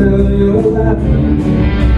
until you're laughing